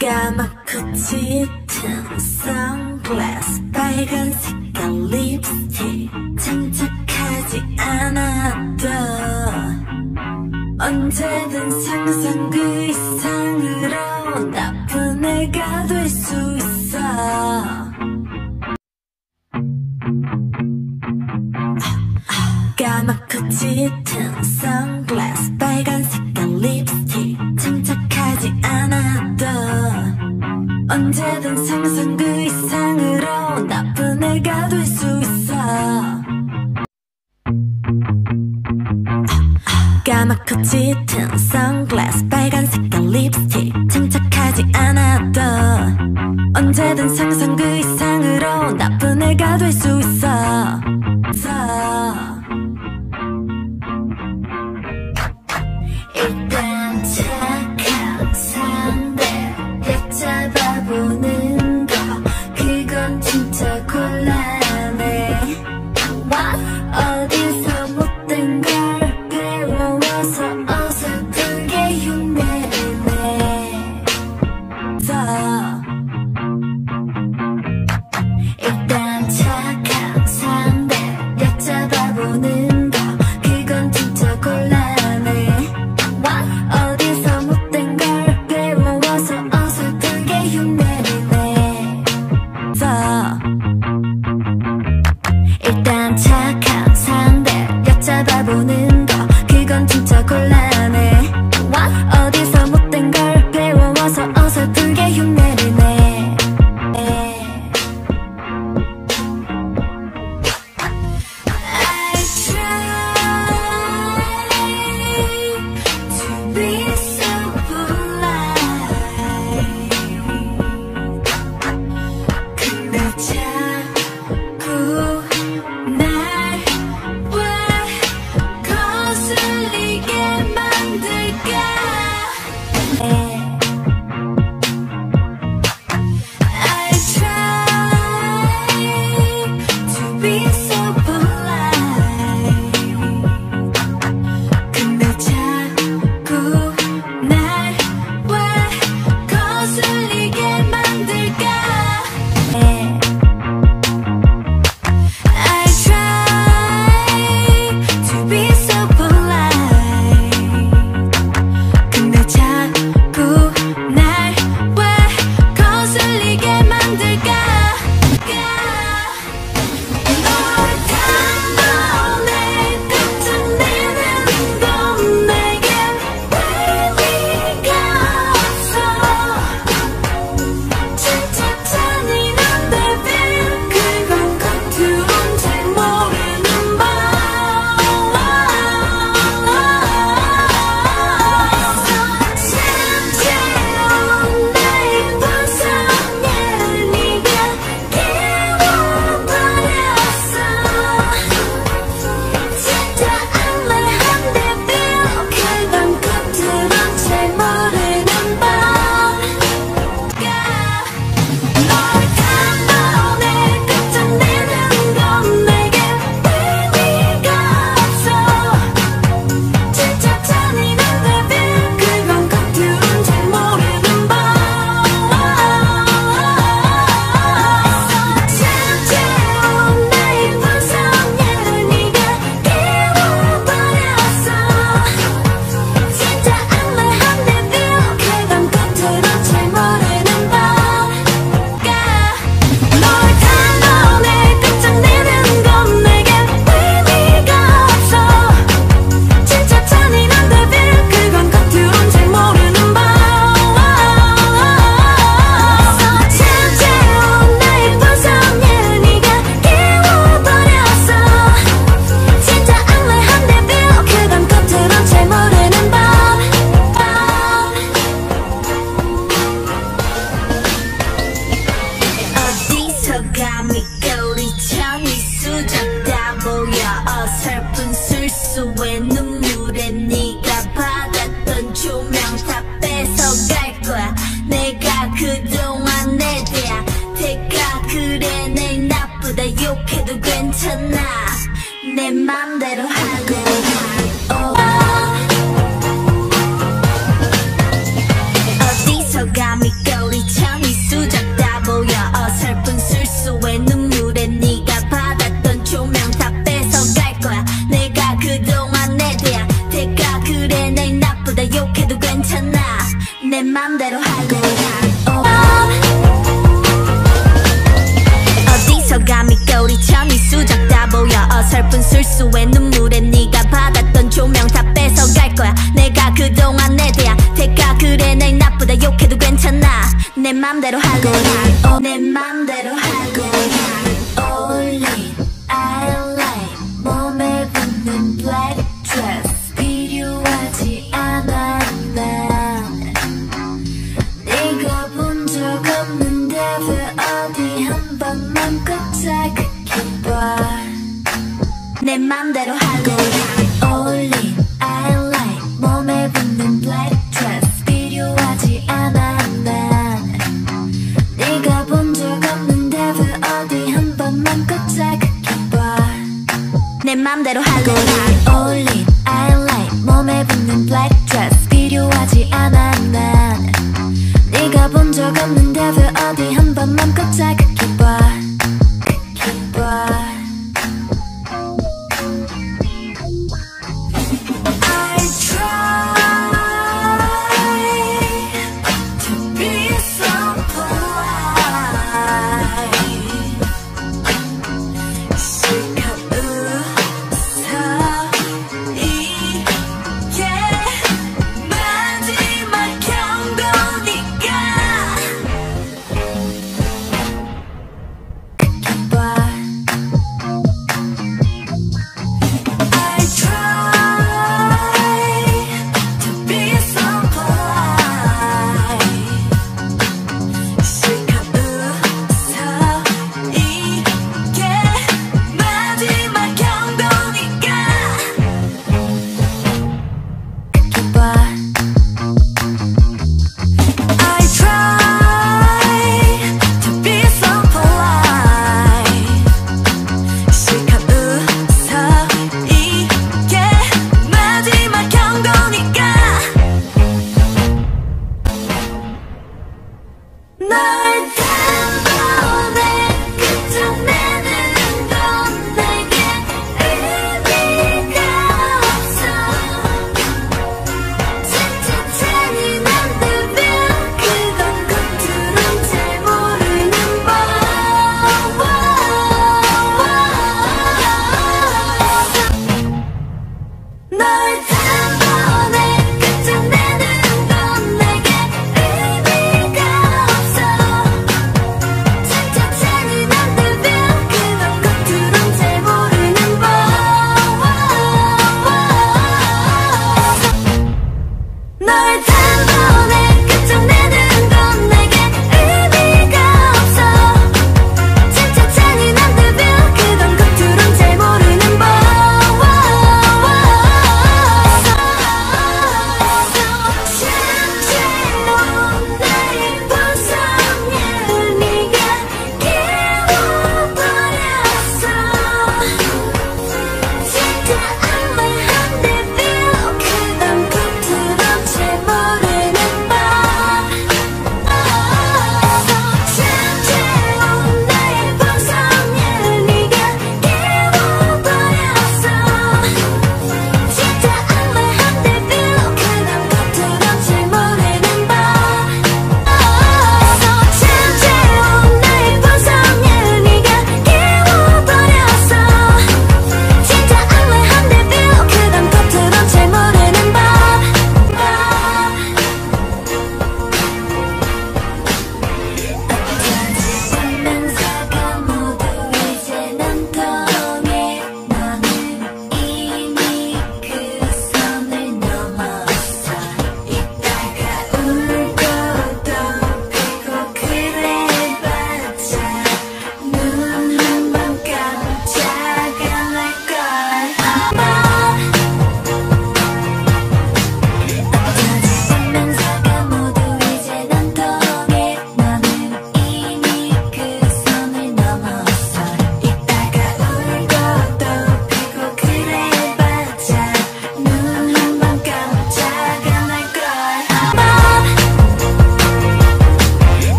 까맣고 짙은 선글라스 빨간 색깔 립스틱 창착하지 않았던 언제든 상상 그 이상으로 나쁜 애가 될 수 있어. 까맣고 짙은 선 언제든 상상 그 이상으로 나쁜 애가 될 수 있어. 까맣고 짙은 선글라스 빨간색깔 립스틱 침착하지 않았던 언제든 상상 그 이상으로 나쁜 애가 될수 그동안 내 대야. 대가 그래 날 나쁘다 욕해도 괜찮아. 내 맘대로 하고. 어설픈 술수의 눈물에 네가 받았던 조명 다 뺏어갈 거야. 내가 그동안 내 대한 대가 그래. 날 나쁘다 욕해도 괜찮아. 내 맘대로 할 거야 내 맘대로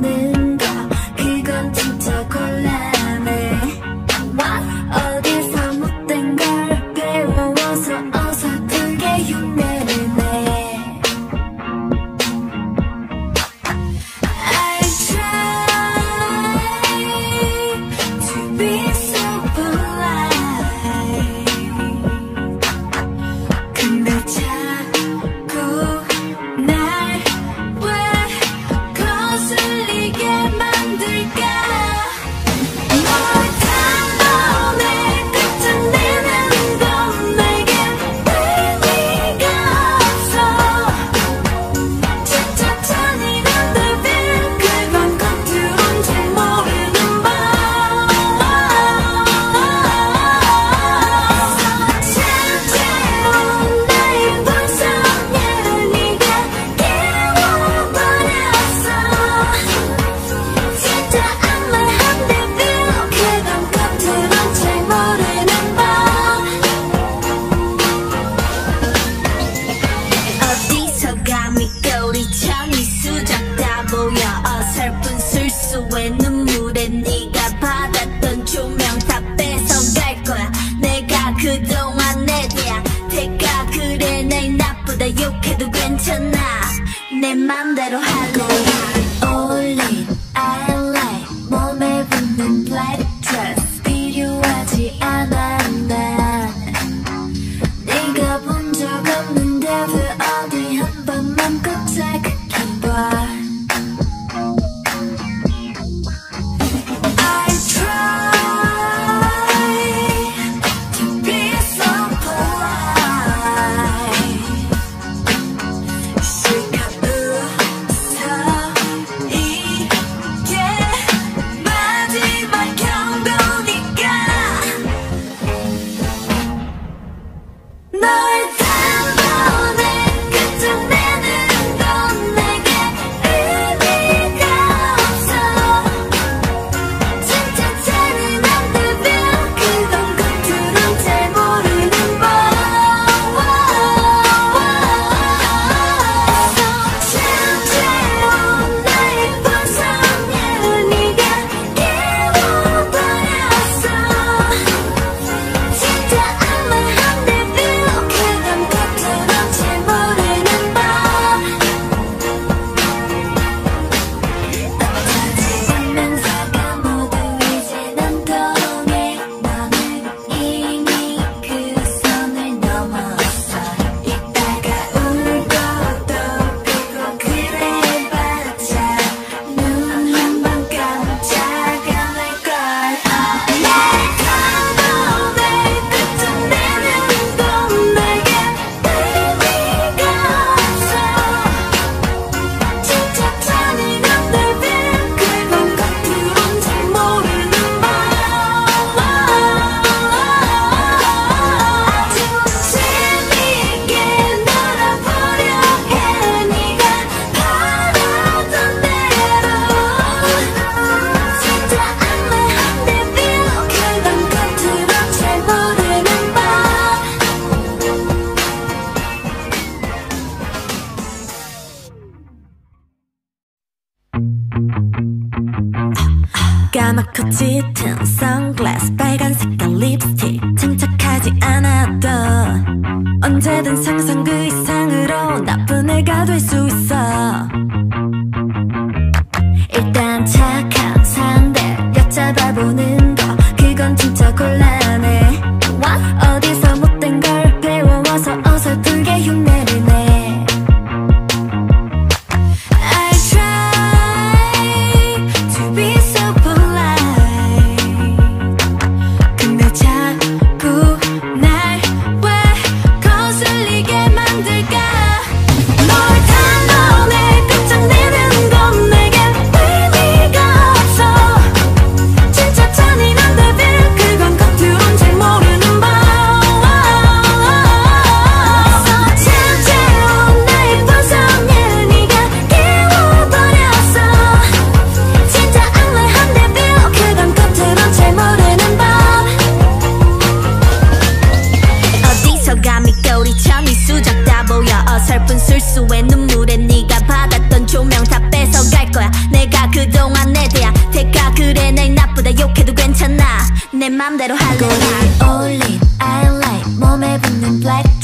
morning. 뭐야 어설픈 술수에 눈 까맣고 짙은 선글라스 빨간 색깔 립스틱 침착하지 않아도 언제든 상상 그 이상으로 나쁜 애가 될 수 있어. 일단 착한 상대 얕잡아보는 어설픈 술수에 눈물에 네가 받았던 조명 다 뺏어갈 거야. 내가 그동안 내 대야. 대가 그래 날 나쁘다. 욕해도 괜찮아. 내 맘대로 할래. I all in I like. 몸에 붙는 black